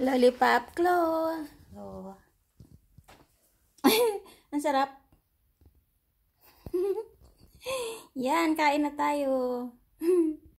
Lollipop claw. Oh. Ang sarap. Yan, kain na tayo.